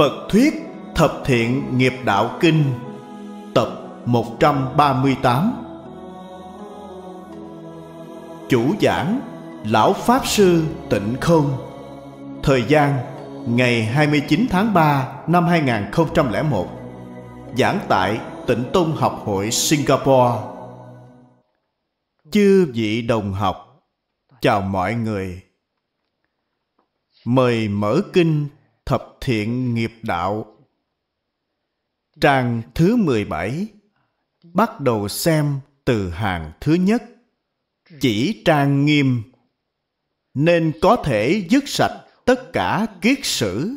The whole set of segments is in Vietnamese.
Phật Thuyết Thập Thiện Nghiệp Đạo Kinh, Tập 138 Chủ giảng, Lão Pháp Sư Tịnh Không. Thời gian, Ngày 29 tháng 3 năm 2001 Giảng tại Tịnh Tông Học hội Singapore. Chư vị đồng học, Chào mọi người. Mời mở kinh Thập Thiện Nghiệp Đạo. Trang thứ 17 Bắt đầu xem từ hàng thứ nhất. Chỉ trang nghiêm, Nên có thể dứt sạch tất cả kiết sử.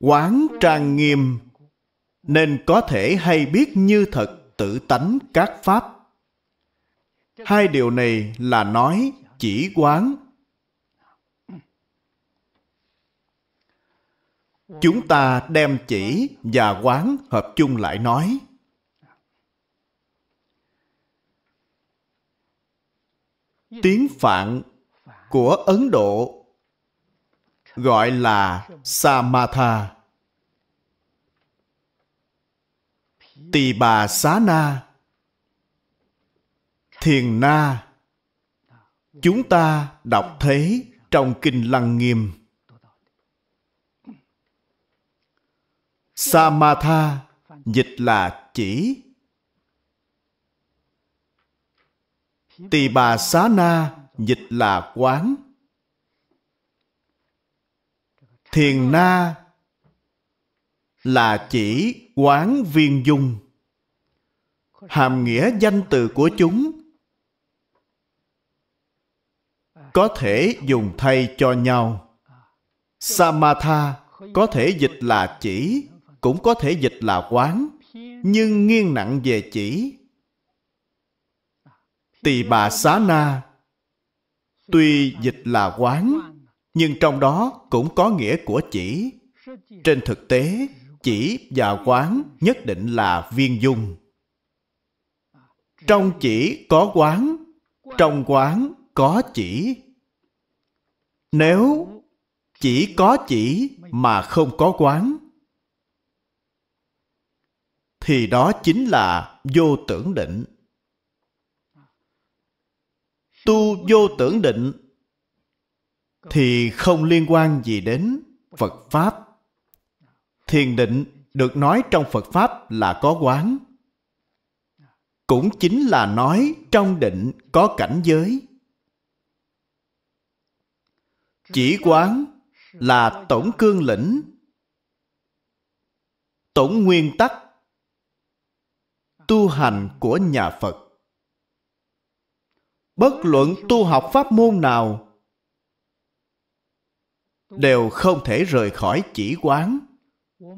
Quán trang nghiêm, Nên có thể hay biết như thật tự tánh các pháp. Hai điều này là nói chỉ quán chúng ta đem chỉ và quán hợp chung lại nói. Tiếng phạn của ấn độ gọi là samatha. Tỳ bà xá na, thiền na. Chúng ta đọc thấy trong kinh lăng nghiêm. Samatha, dịch là chỉ. Tỳ bà xá na dịch là quán. Thiền na là chỉ quán viên dung. Hàm nghĩa danh từ của chúng có thể dùng thay cho nhau. Samatha có thể dịch là chỉ cũng có thể dịch là quán, nhưng nghiêng nặng về chỉ. Tỳ bà xá na, tuy dịch là quán, nhưng trong đó cũng có nghĩa của chỉ. Trên thực tế, chỉ và quán nhất định là viên dung. Trong chỉ có quán, trong quán có chỉ. Nếu chỉ có chỉ mà không có quán thì đó chính là vô tưởng định. Tu vô tưởng định thì không liên quan gì đến phật pháp. Thiền định được nói trong phật pháp là có quán, cũng chính là nói trong định có cảnh giới. Chỉ quán là tổng cương lĩnh tổng nguyên tắc tu hành của nhà Phật. Bất luận tu học pháp môn nào đều không thể rời khỏi chỉ quán.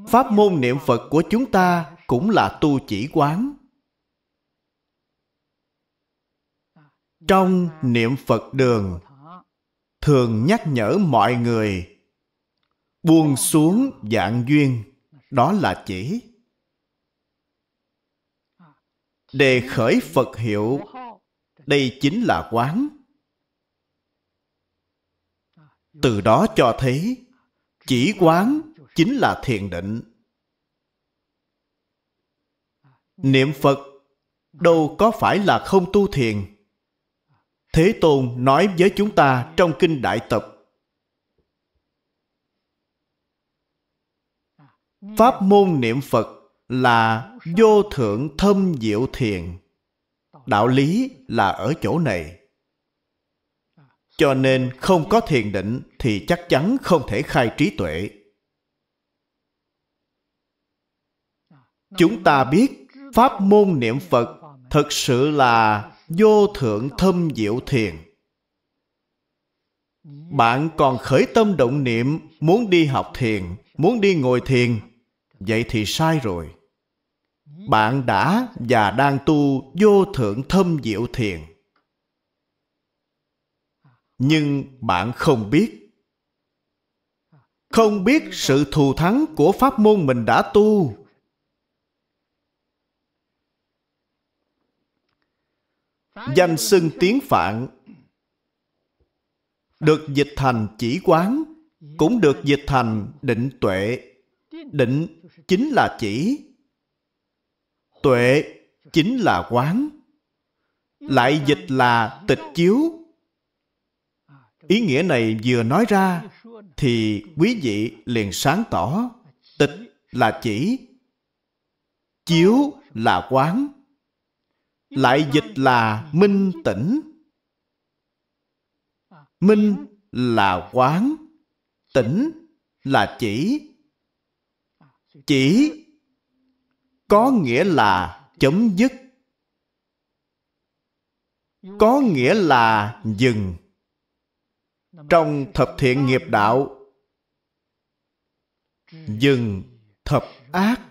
Pháp môn niệm Phật của chúng ta cũng là tu chỉ quán. Trong niệm Phật đường, thường nhắc nhở mọi người buông xuống dạng duyên, đó là chỉ đề khởi phật hiệu. Đây chính là quán. Từ đó cho thấy, chỉ quán chính là thiền định. Niệm phật đâu có phải là không tu thiền. Thế tôn nói với chúng ta trong kinh đại tập. Pháp môn niệm phật là vô thượng thâm diệu thiền. Đạo lý là ở chỗ này. Cho nên không có thiền định thì chắc chắn không thể khai trí tuệ. Chúng ta biết pháp môn niệm phật thật sự là vô thượng thâm diệu thiền. Bạn còn khởi tâm động niệm, muốn đi học thiền, muốn đi ngồi thiền, vậy thì sai rồi bạn đã và đang tu vô thượng thâm diệu thiền. Nhưng bạn không biết. Không biết sự thù thắng của pháp môn mình đã tu. Danh xưng tiếng phạn được dịch thành chỉ quán, cũng được dịch thành định tuệ. Định chính là chỉ tuệ chính là quán. Lại dịch là tịch chiếu. Ý nghĩa này vừa nói ra thì quý vị liền sáng tỏ. Tịch là chỉ, chiếu là quán. Lại dịch là minh tỉnh minh là quán tỉnh là chỉ. Chỉ có nghĩa là chấm dứt. Có nghĩa là dừng. Trong thập thiện nghiệp đạo, dừng thập ác.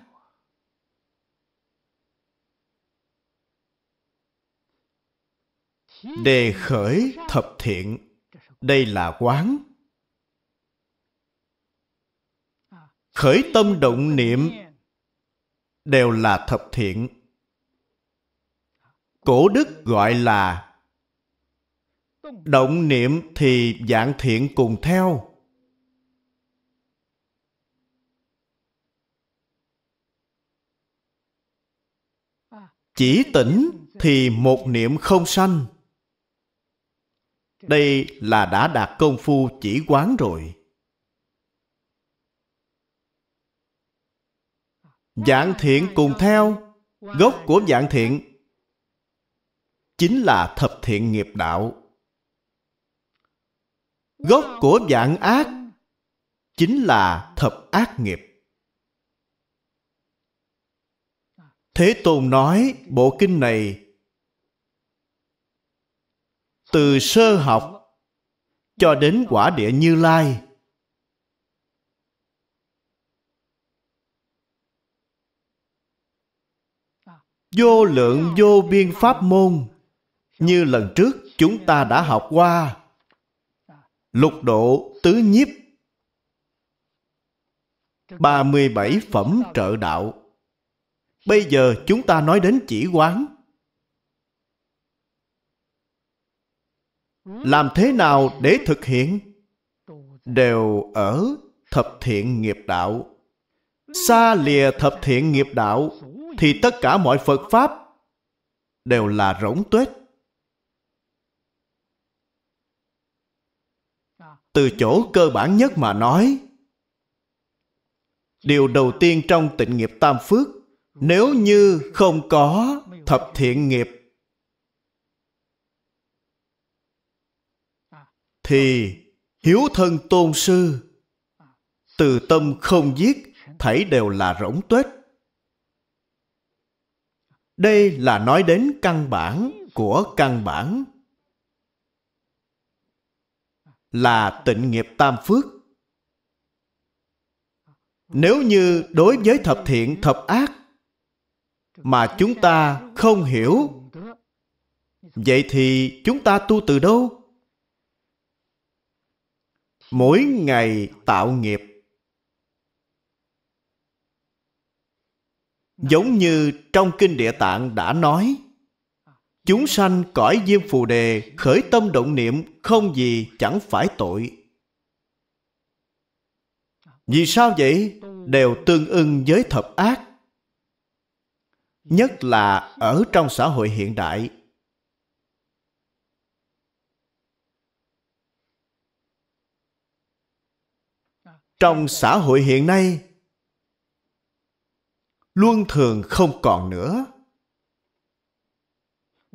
Đề khởi thập thiện, đây là quán. Khởi tâm động niệm đều là thập thiện. Cổ đức gọi là động niệm thì dạng thiện cùng theo. Chỉ tỉnh thì một niệm không sanh. Đây là đã đạt công phu chỉ quán rồi. Dạng thiện cùng theo. Gốc của dạng thiện chính là thập thiện nghiệp đạo. Gốc của dạng ác chính là thập ác nghiệp. Thế tôn nói bộ kinh này, từ sơ học cho đến quả địa như lai vô lượng vô biên pháp môn. Như lần trước chúng ta đã học qua. Lục độ tứ nhiếp. 37 phẩm trợ đạo. Bây giờ chúng ta nói đến chỉ quán. Làm thế nào để thực hiện? Đều ở thập thiện nghiệp đạo. Xa lìa thập thiện nghiệp đạo thì tất cả mọi phật pháp đều là rỗng tuếch. Từ chỗ cơ bản nhất mà nói, điều đầu tiên trong tịnh nghiệp tam phước, nếu như không có thập thiện nghiệp, thì hiếu thân tôn sư từ tâm không giết, thảy đều là rỗng tuếch đây là nói đến căn bản của căn bản. Là tịnh nghiệp tam phước. Nếu như đối với thập thiện, thập ác mà chúng ta không hiểu, vậy thì chúng ta tu từ đâu? Mỗi ngày tạo nghiệp giống như trong kinh địa tạng đã nói, chúng sanh cõi diêm phù đề khởi tâm động niệm không gì chẳng phải tội. Vì sao vậy? Đều tương ưng với thập ác, nhất là ở trong xã hội hiện đại. Trong xã hội hiện nay luân thường không còn nữa.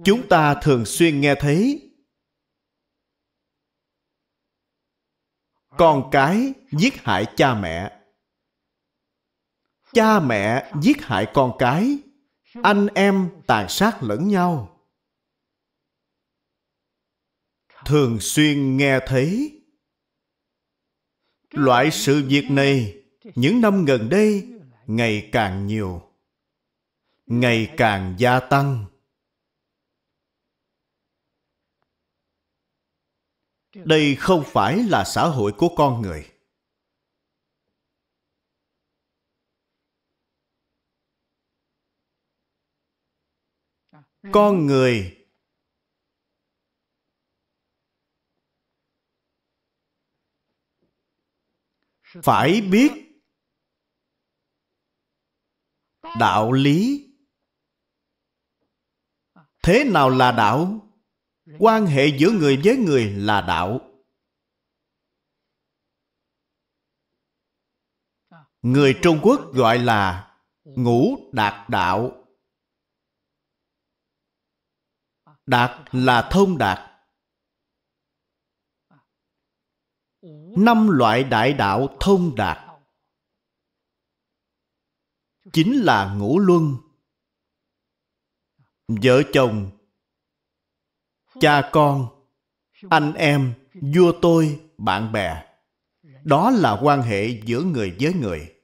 Chúng ta thường xuyên nghe thấy. Con cái giết hại cha mẹ. Cha mẹ giết hại con cái. Anh em tàn sát lẫn nhau. Thường xuyên nghe thấy. Loại sự việc này những năm gần đây ngày càng nhiều, ngày càng gia tăng. Đây không phải là xã hội của con người. Con người phải biết đạo lý. Thế nào là đạo? Quan hệ giữa người với người là đạo. Người trung quốc gọi là ngũ đạt đạo. Đạt là thông đạt. Năm loại đại đạo thông đạt chính là ngũ luân. Vợ chồng, cha con, anh em, vua tôi, bạn bè. Đó là quan hệ giữa người với người.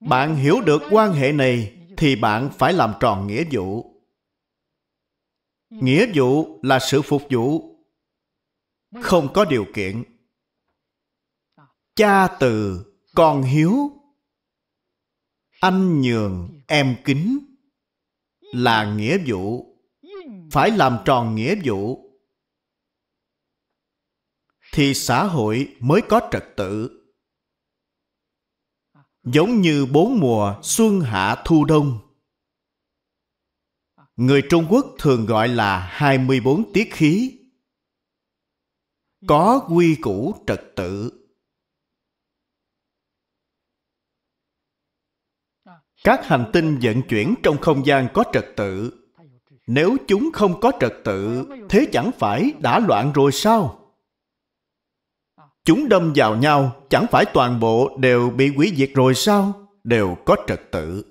Bạn hiểu được quan hệ này thì bạn phải làm tròn nghĩa vụ. Nghĩa vụ là sự phục vụ. Không có điều kiện cha từ con hiếu. Anh nhường em kính là nghĩa vụ, phải làm tròn nghĩa vụ. Thì xã hội mới có trật tự. Giống như bốn mùa xuân hạ thu đông. Người trung quốc thường gọi là 24 tiết khí. Có quy củ trật tự. Các hành tinh vận chuyển trong không gian có trật tự. Nếu chúng không có trật tự, thế chẳng phải đã loạn rồi sao? Chúng đâm vào nhau, chẳng phải toàn bộ đều bị hủy diệt rồi sao? Đều có trật tự.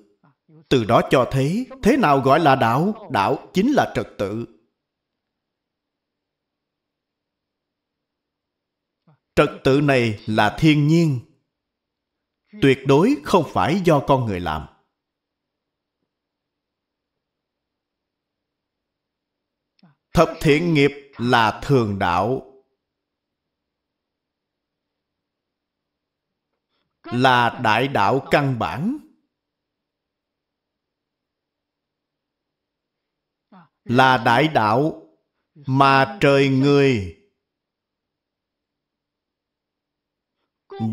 Từ đó cho thấy, thế nào gọi là đạo? Đạo chính là trật tự. Trật tự này là thiên nhiên tuyệt đối không phải do con người làm. Thập thiện nghiệp là thường đạo. Là đại đạo căn bản. Là đại đạo mà trời người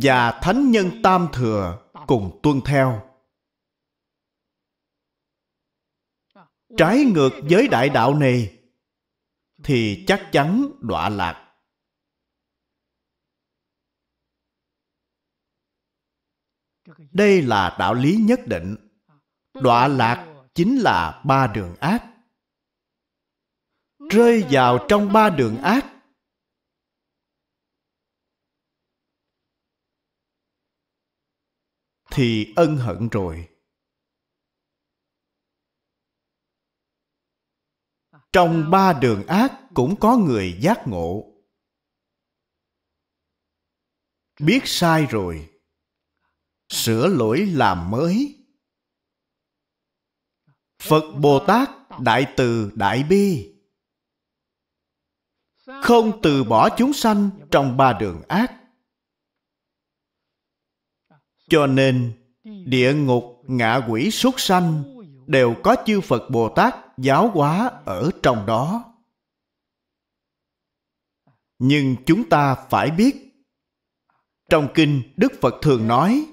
và thánh nhân tam thừa cùng tuân theo. Trái ngược với đại đạo này, thì chắc chắn đọa lạc. Đây là đạo lý nhất định. Đọa lạc chính là ba đường ác. Rơi vào trong ba đường ác thì ân hận rồi. Trong ba đường ác cũng có người giác ngộ. Biết sai rồi, sửa lỗi làm mới. Phật bồ tát đại từ đại bi. Không từ bỏ chúng sanh trong ba đường ác cho nên địa ngục ngạ quỷ súc sanh đều có chư phật bồ tát giáo hóa ở trong đó. Nhưng chúng ta phải biết trong kinh đức phật thường nói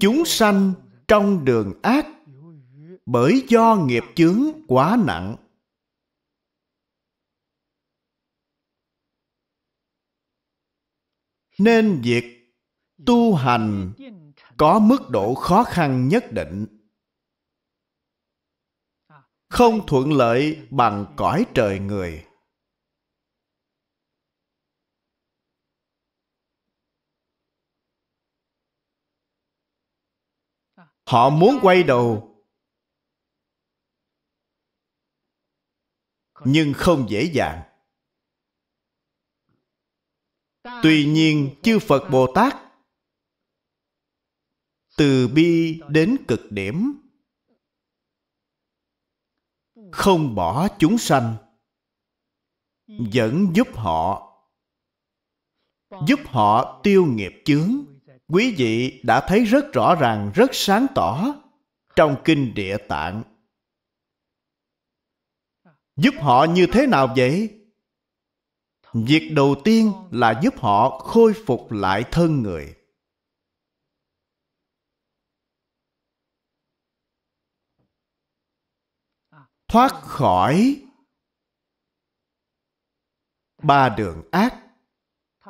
chúng sanh trong đường ác bởi do nghiệp chướng quá nặng. Nên việc tu hành có mức độ khó khăn nhất định. Không thuận lợi bằng cõi trời người. Họ muốn quay đầu, nhưng không dễ dàng. Tuy nhiên, chư phật bồ tát từ bi đến cực điểm. Không bỏ chúng sanh, vẫn giúp họ. Giúp họ tiêu nghiệp chướng. Quý vị đã thấy rất rõ ràng, rất sáng tỏ trong kinh địa tạng. Giúp họ như thế nào vậy? Việc đầu tiên là giúp họ khôi phục lại thân người. Thoát khỏi ba đường ác.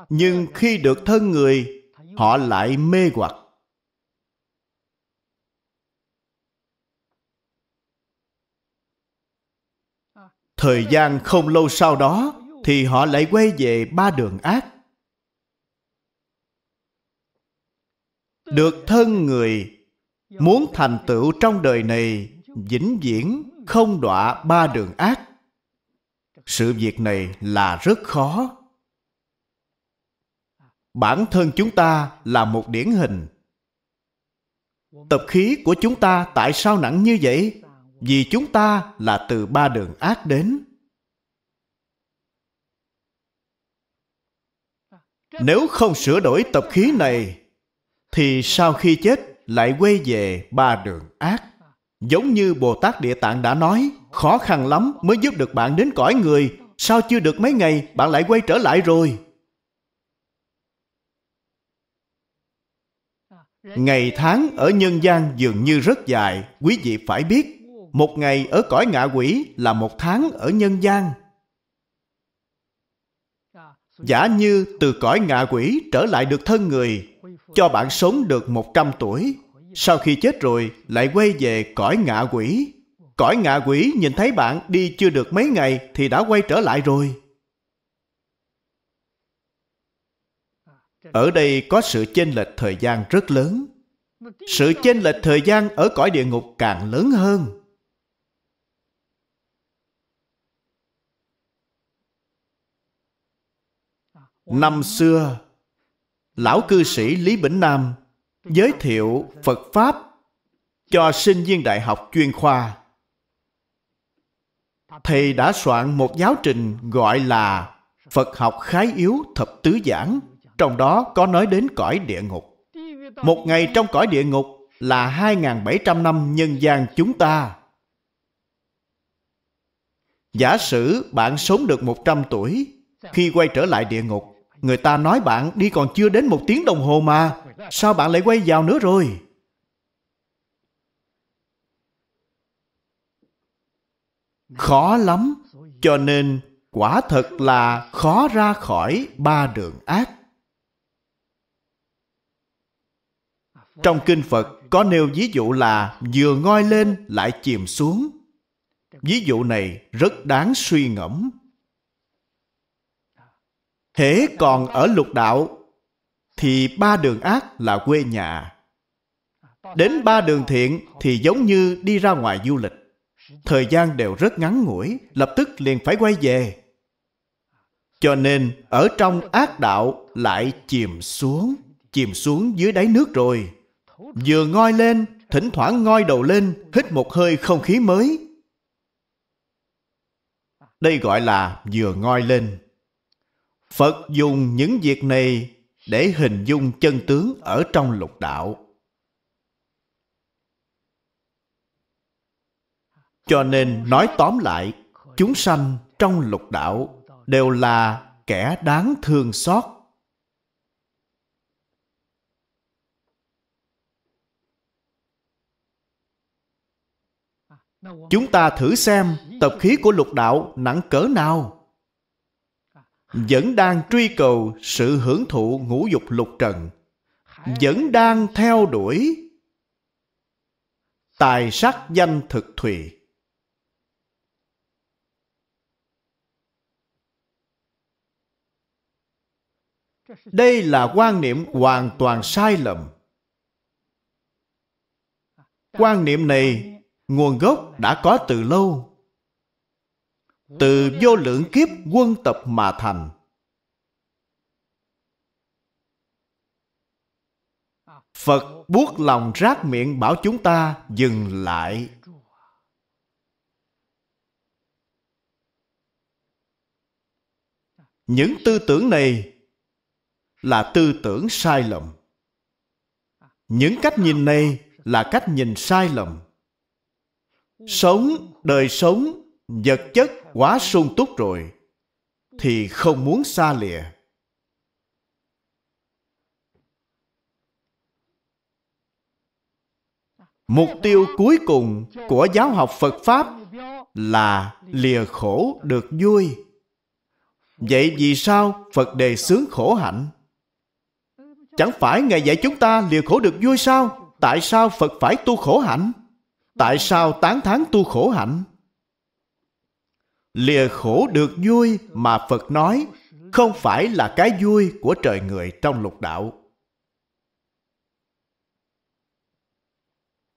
Nhưng khi được thân người, họ lại mê hoặc. Thời gian không lâu sau đó thì họ lại quay về ba đường ác. Được thân người, muốn thành tựu trong đời này vĩnh viễn không đọa ba đường ác. Sự việc này là rất khó. Bản thân chúng ta là một điển hình. Tập khí của chúng ta tại sao nặng như vậy? Vì chúng ta là từ ba đường ác đến. Nếu không sửa đổi tập khí này, thì sau khi chết lại quay về ba đường ác giống như bồ tát địa tạng đã nói, khó khăn lắm mới giúp được bạn đến cõi người. Sao chưa được mấy ngày, bạn lại quay trở lại rồi? Ngày tháng ở nhân gian dường như rất dài, quý vị phải biết. Một ngày ở cõi ngạ quỷ là một tháng ở nhân gian. Giả như từ cõi ngạ quỷ trở lại được thân người, cho bạn sống được 100 tuổi sau khi chết rồi, lại quay về cõi ngạ quỷ. Cõi ngạ quỷ nhìn thấy bạn đi chưa được mấy ngày thì đã quay trở lại rồi. Ở đây có sự chênh lệch thời gian rất lớn. Sự chênh lệch thời gian ở cõi địa ngục càng lớn hơn. Năm xưa, lão cư sĩ lý bỉnh nam giới thiệu phật pháp cho sinh viên đại học chuyên khoa. Thầy đã soạn một giáo trình gọi là phật học khái yếu thập tứ giảng trong đó có nói đến cõi địa ngục. Một ngày trong cõi địa ngục là 2.700 năm nhân gian chúng ta. Giả sử bạn sống được 100 tuổi, khi quay trở lại địa ngục, người ta nói bạn đi còn chưa đến một tiếng đồng hồ mà, sao bạn lại quay vào nữa rồi? Khó lắm, cho nên quả thật là khó ra khỏi ba đường ác. Trong kinh Phật có nêu ví dụ là vừa ngoi lên lại chìm xuống. Ví dụ này rất đáng suy ngẫm. Hễ còn ở lục đạo thì ba đường ác là quê nhà. Đến ba đường thiện thì giống như đi ra ngoài du lịch. Thời gian đều rất ngắn ngủi, lập tức liền phải quay về. Cho nên ở trong ác đạo lại chìm xuống, chìm xuống dưới đáy nước rồi. Vừa ngoi lên, thỉnh thoảng ngoi đầu lên, hít một hơi không khí mới. Đây gọi là vừa ngoi lên. Phật dùng những việc này để hình dung chân tướng ở trong lục đạo. Cho nên nói tóm lại, chúng sanh trong lục đạo đều là kẻ đáng thương xót chúng ta thử xem tập khí của lục đạo nặng cỡ nào vẫn đang truy cầu sự hưởng thụ ngũ dục lục trần, vẫn đang theo đuổi tài sắc danh thực thùy. Đây là quan niệm hoàn toàn sai lầm. Quan niệm này nguồn gốc đã có từ lâu từ vô lượng kiếp quân tập mà thành. Phật buốt lòng rác miệng bảo chúng ta dừng lại. Những tư tưởng này là tư tưởng sai lầm. Những cách nhìn này là cách nhìn sai lầm. Sống đời sống vật chất quá sung túc rồi, thì không muốn xa lìa. Mục tiêu cuối cùng của giáo học phật pháp là lìa khổ được vui. Vậy vì sao phật đề xướng khổ hạnh? Chẳng phải ngài dạy chúng ta lìa khổ được vui sao? Tại sao phật phải tu khổ hạnh? Tại sao tán thán tu khổ hạnh? Lìa khổ được vui mà phật nói, không phải là cái vui của trời người trong lục đạo.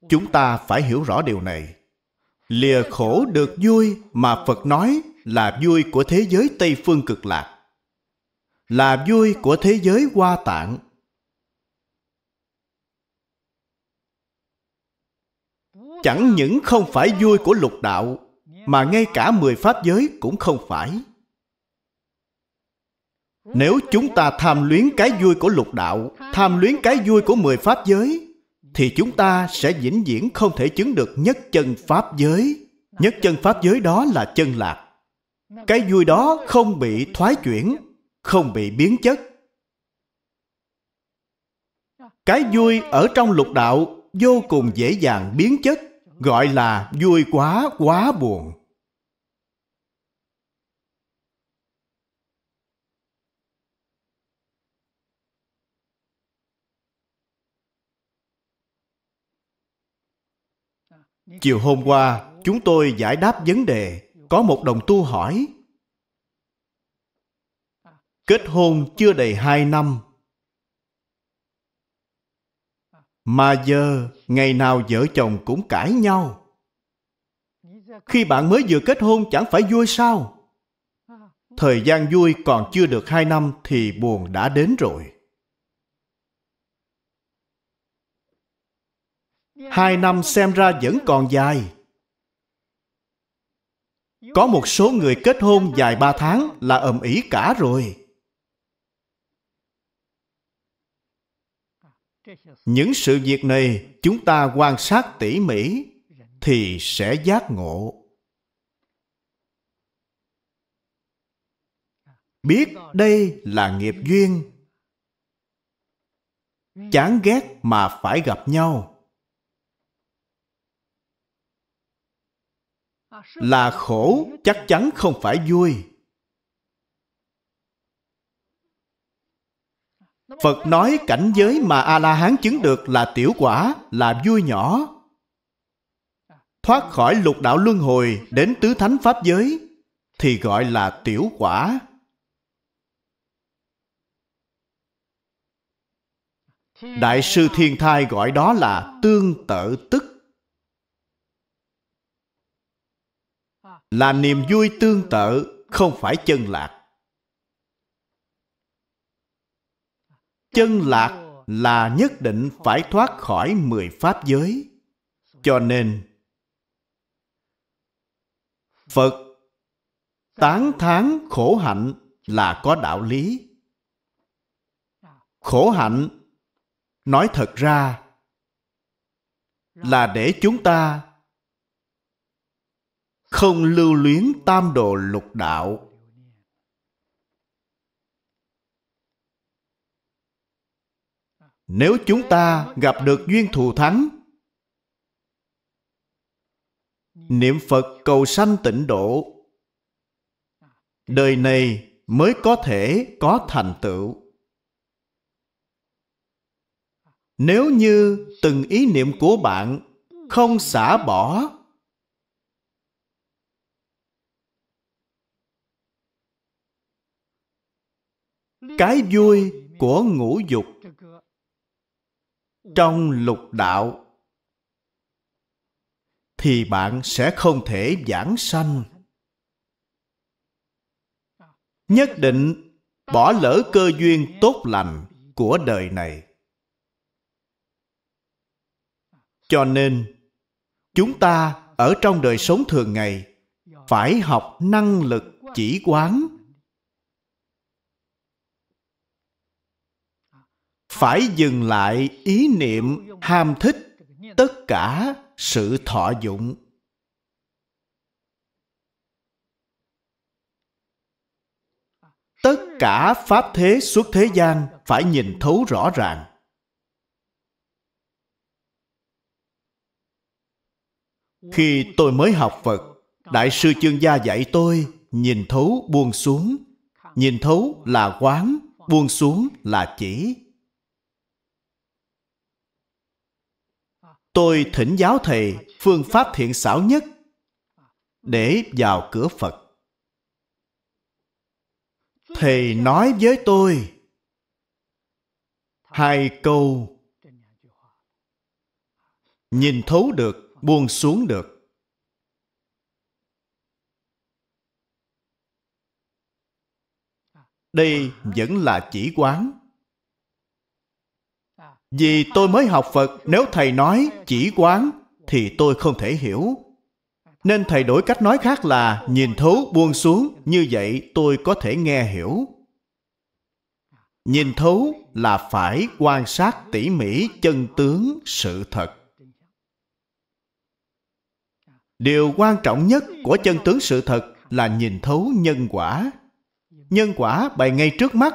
Chúng ta phải hiểu rõ điều này. Lìa khổ được vui mà phật nói là vui của thế giới tây phương cực lạc, là vui của thế giới hoa tạng. Chẳng những không phải vui của lục đạo mà ngay cả mười pháp giới cũng không phải. Nếu chúng ta tham luyến cái vui của lục đạo, tham luyến cái vui của mười pháp giới, thì chúng ta sẽ vĩnh viễn không thể chứng được nhất chân pháp giới. Nhất chân pháp giới đó là chân lạc. Cái vui đó không bị thoái chuyển, không bị biến chất. Cái vui ở trong lục đạo vô cùng dễ dàng biến chất gọi là vui quá quá buồn. Chiều hôm qua, chúng tôi giải đáp vấn đề. Có một đồng tu hỏi. Kết hôn chưa đầy hai năm mà giờ, ngày nào vợ chồng cũng cãi nhau. Khi bạn mới vừa kết hôn, chẳng phải vui sao? Thời gian vui còn chưa được hai năm thì buồn đã đến rồi. Hai năm xem ra vẫn còn dài. Có một số người kết hôn dài ba tháng là ầm ĩ cả rồi. Những sự việc này chúng ta quan sát tỉ mỉ thì sẽ giác ngộ. Biết đây là nghiệp duyên. Chán ghét mà phải gặp nhau. Là khổ chắc chắn không phải vui. Phật nói cảnh giới mà a la hán chứng được là tiểu quả, là vui nhỏ. Thoát khỏi lục đạo luân hồi đến tứ thánh pháp giới thì gọi là tiểu quả. Đại sư thiên thai gọi đó là tương tự tức. Là niềm vui tương tự, không phải chân lạc. Chân lạc là nhất định phải thoát khỏi mười pháp giới. Cho nên, phật tán thán khổ hạnh là có đạo lý. Khổ hạnh, nói thật ra, là để chúng ta không lưu luyến tam đồ lục đạo. Nếu chúng ta gặp được duyên thù thắng, niệm phật cầu sanh tịnh độ, đời này mới có thể có thành tựu. Nếu như từng ý niệm của bạn không xả bỏ, cái vui của ngũ dục trong lục đạo, thì bạn sẽ không thể giảng sanh. Nhất định bỏ lỡ cơ duyên tốt lành của đời này. Cho nên, chúng ta ở trong đời sống thường ngày phải học năng lực chỉ quán. Phải dừng lại ý niệm ham thích tất cả sự thọ dụng. Tất – cả pháp thế xuất thế gian phải nhìn thấu rõ ràng. Khi tôi mới học phật, đại sư chương gia dạy tôi nhìn thấu buông xuống. Nhìn thấu là quán, buông xuống là chỉ. Tôi thỉnh giáo thầy phương pháp thiện xảo nhất để vào cửa phật. Thầy nói với tôi hai câu. Nhìn thấu được, buông xuống được. Đây vẫn là chỉ quán vì tôi mới học phật, nếu thầy nói, chỉ quán, thì tôi không thể hiểu. Nên thầy đổi cách nói khác là, nhìn thấu, buông xuống, như vậy tôi có thể nghe hiểu. Nhìn thấu là phải quan sát tỉ mỉ chân tướng sự thật. Điều quan trọng nhất của chân tướng sự thật là nhìn thấu nhân quả. Nhân quả bày ngay trước mắt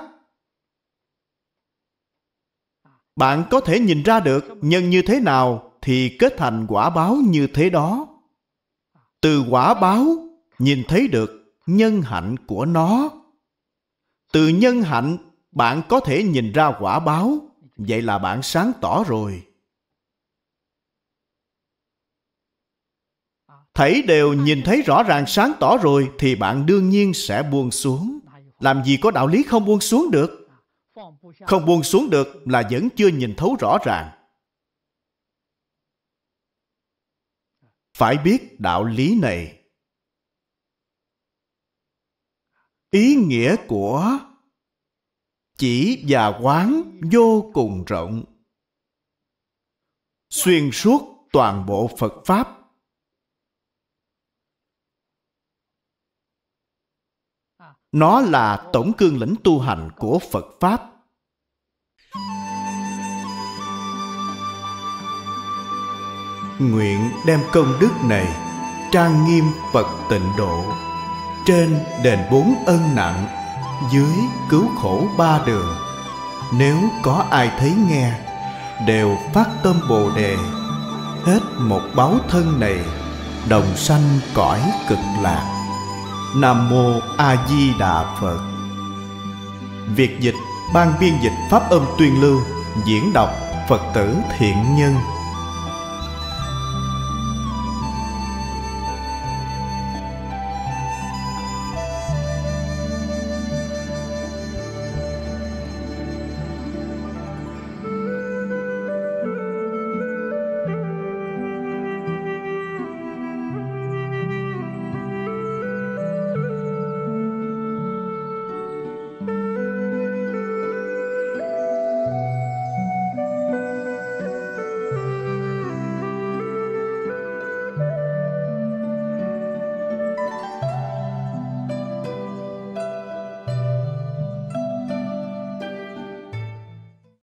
bạn có thể nhìn ra được nhân như thế nào thì kết thành quả báo như thế đó. Từ quả báo, nhìn thấy được nhân hạnh của nó. Từ nhân hạnh, bạn có thể nhìn ra quả báo. Vậy là bạn sáng tỏ rồi. Thấy đều nhìn thấy rõ ràng sáng tỏ rồi thì bạn đương nhiên sẽ buông xuống. Làm gì có đạo lý không buông xuống được? Không buông xuống được là vẫn chưa nhìn thấu rõ ràng. Phải biết đạo lý này. Ý nghĩa của chỉ và quán vô cùng rộng. Xuyên suốt toàn bộ phật pháp. Nó là tổng cương lĩnh tu hành của phật pháp. Nguyện đem công đức này trang nghiêm phật tịnh độ trên đền bốn ân nặng, dưới cứu khổ ba đường. Nếu có ai thấy nghe, đều phát tâm bồ đề. Hết một báo thân này, đồng sanh cõi cực lạc. Nam Mô A Di Đà Phật. Việc dịch, Ban biên dịch Pháp âm tuyên lưu, Diễn đọc Phật tử thiện nhân.